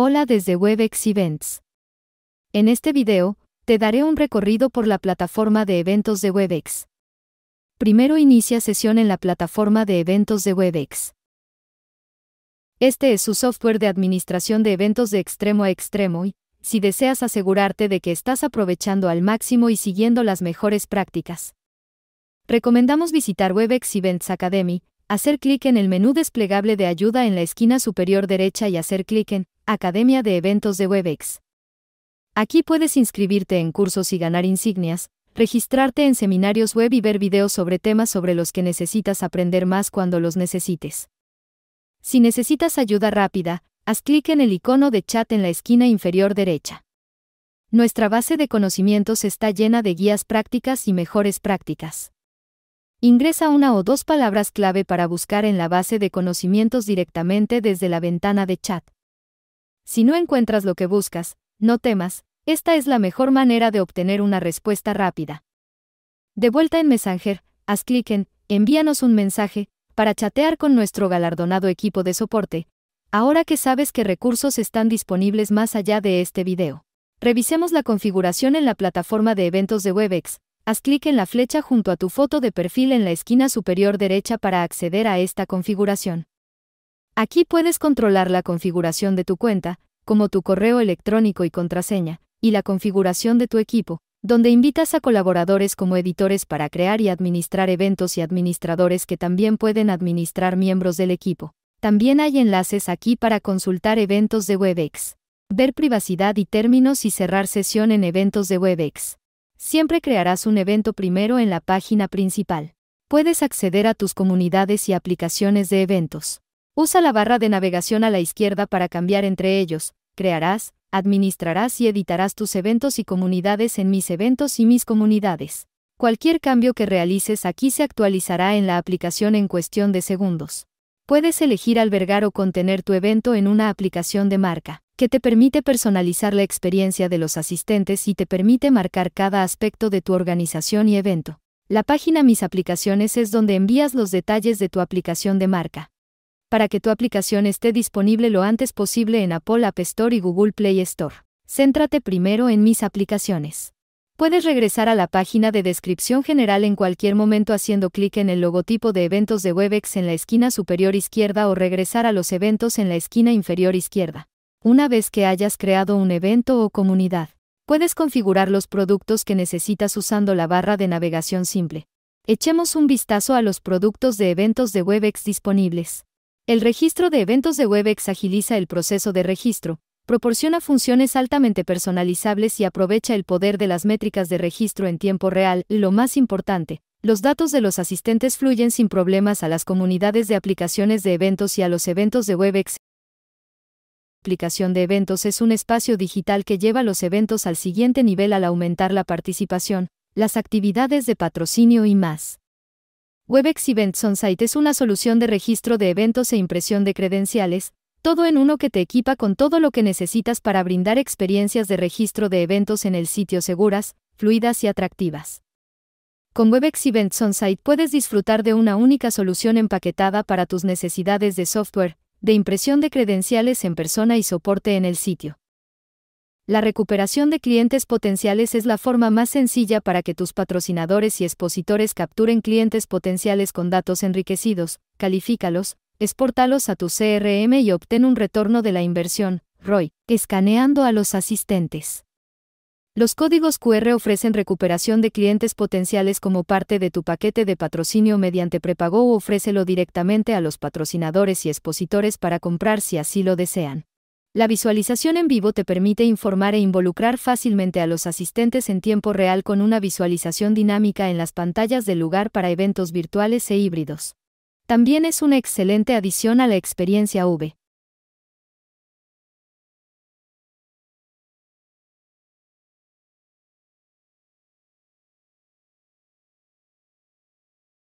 Hola desde WebEx Events. En este video, te daré un recorrido por la plataforma de eventos de WebEx. Primero inicia sesión en la plataforma de eventos de WebEx. Este es su software de administración de eventos de extremo a extremo y, si deseas asegurarte de que estás aprovechando al máximo y siguiendo las mejores prácticas. Recomendamos visitar WebEx Events Academy, hacer clic en el menú desplegable de ayuda en la esquina superior derecha y hacer clic en Academia de Eventos de Webex. Aquí puedes inscribirte en cursos y ganar insignias, registrarte en seminarios web y ver videos sobre temas sobre los que necesitas aprender más cuando los necesites. Si necesitas ayuda rápida, haz clic en el icono de chat en la esquina inferior derecha. Nuestra base de conocimientos está llena de guías prácticas y mejores prácticas. Ingresa una o dos palabras clave para buscar en la base de conocimientos directamente desde la ventana de chat. Si no encuentras lo que buscas, no temas, esta es la mejor manera de obtener una respuesta rápida. De vuelta en Messenger, haz clic en Envíanos un mensaje para chatear con nuestro galardonado equipo de soporte, ahora que sabes qué recursos están disponibles más allá de este video. Revisemos la configuración en la plataforma de eventos de Webex. Haz clic en la flecha junto a tu foto de perfil en la esquina superior derecha para acceder a esta configuración. Aquí puedes controlar la configuración de tu cuenta, como tu correo electrónico y contraseña, y la configuración de tu equipo, donde invitas a colaboradores como editores para crear y administrar eventos y administradores que también pueden administrar miembros del equipo. También hay enlaces aquí para consultar eventos de WebEx, ver privacidad y términos y cerrar sesión en eventos de WebEx. Siempre crearás un evento primero en la página principal. Puedes acceder a tus comunidades y aplicaciones de eventos. Usa la barra de navegación a la izquierda para cambiar entre ellos. Crearás, administrarás y editarás tus eventos y comunidades en mis eventos y mis comunidades. Cualquier cambio que realices aquí se actualizará en la aplicación en cuestión de segundos. Puedes elegir albergar o contener tu evento en una aplicación de marca, que te permite personalizar la experiencia de los asistentes y te permite marcar cada aspecto de tu organización y evento. La página Mis aplicaciones es donde envías los detalles de tu aplicación de marca para que tu aplicación esté disponible lo antes posible en Apple App Store y Google Play Store. Céntrate primero en mis aplicaciones. Puedes regresar a la página de descripción general en cualquier momento haciendo clic en el logotipo de eventos de Webex en la esquina superior izquierda o regresar a los eventos en la esquina inferior izquierda. Una vez que hayas creado un evento o comunidad, puedes configurar los productos que necesitas usando la barra de navegación simple. Echemos un vistazo a los productos de eventos de Webex disponibles. El registro de eventos de Webex agiliza el proceso de registro, proporciona funciones altamente personalizables y aprovecha el poder de las métricas de registro en tiempo real, lo más importante, los datos de los asistentes fluyen sin problemas a las comunidades de aplicaciones de eventos y a los eventos de Webex. Aplicación de eventos es un espacio digital que lleva los eventos al siguiente nivel al aumentar la participación, las actividades de patrocinio y más. Webex Events On-Site es una solución de registro de eventos e impresión de credenciales, todo en uno que te equipa con todo lo que necesitas para brindar experiencias de registro de eventos en el sitio seguras, fluidas y atractivas. Con Webex Events On-Site puedes disfrutar de una única solución empaquetada para tus necesidades de software, de impresión de credenciales en persona y soporte en el sitio. La recuperación de clientes potenciales es la forma más sencilla para que tus patrocinadores y expositores capturen clientes potenciales con datos enriquecidos, califícalos, exportalos a tu CRM y obtén un retorno de la inversión, ROI, escaneando a los asistentes. Los códigos QR ofrecen recuperación de clientes potenciales como parte de tu paquete de patrocinio mediante prepago o ofrécelo directamente a los patrocinadores y expositores para comprar si así lo desean. La visualización en vivo te permite informar e involucrar fácilmente a los asistentes en tiempo real con una visualización dinámica en las pantallas del lugar para eventos virtuales e híbridos. También es una excelente adición a la experiencia V.